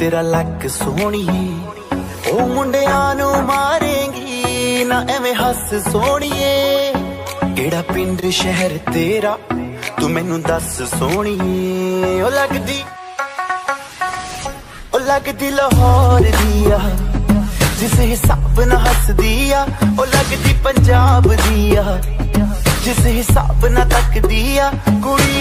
ਤੇਰਾ ਲੱਕ ਸੋਹਣੀਏ ਉਹ ਮੁੰਡਿਆਂ ਨੂੰ ਮਾਰੇਂਗੀ, ਨਾ ਐਵੇਂ ਹੱਸ ਸੋਹਣੀਏ। ਕਿਹੜਾ ਪਿੰਡ, ਸ਼ਹਿਰ ਤੇਰਾ, ਤੂੰ ਮੈਨੂੰ ਦੱਸ ਸੋਹਣੀਏ ਉਹ ਲੱਗਦੀ ਉਹ ਲੱਗਦੀ ਲਾਹੌਰ ਦੀ ਆ, ਜਿਸ ਹਿਸਾਬ ਨਾਲ ਹੱਸਦੀ ਆ, ਉਹ ਲੱਗਦੀ ਪੰਜਾਬ ਦੀ ਆ। ਜਿਸ ਹਿਸਾਬ ਨਾਲ ਤੱਕਦੀ ਆ, ਕੁੜੀ